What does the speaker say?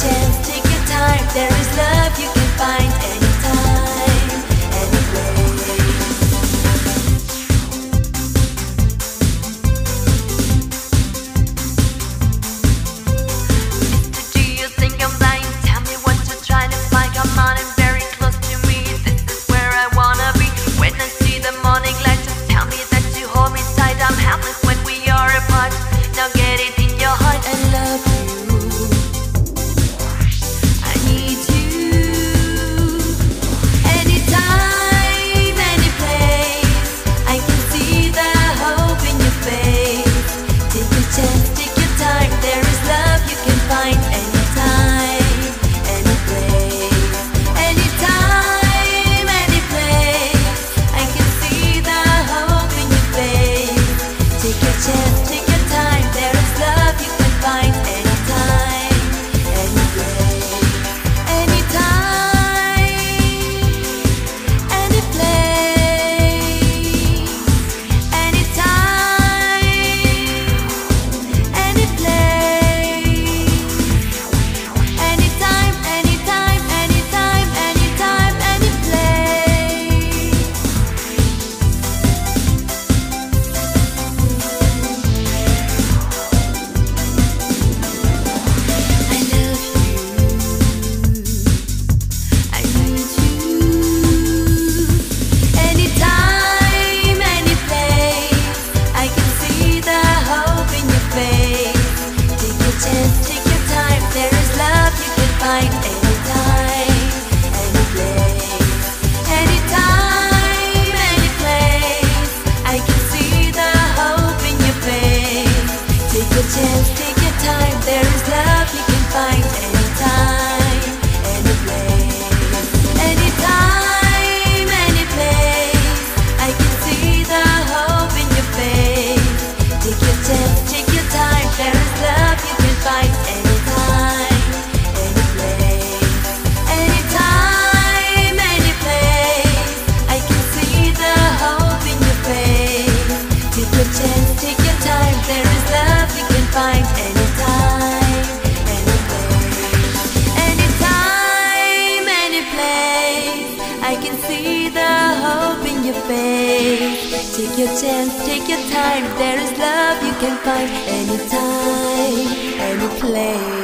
chance, take your time. There is love you can find. light Take your chance, take your time. There is love you can find anytime, any place.